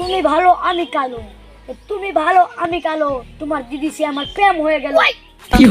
তুমি ভালো আমি কালো। তুমি ভালো আমি কালো। তোমার দিদি সে আমার প্রেম হয়ে গেল। কি।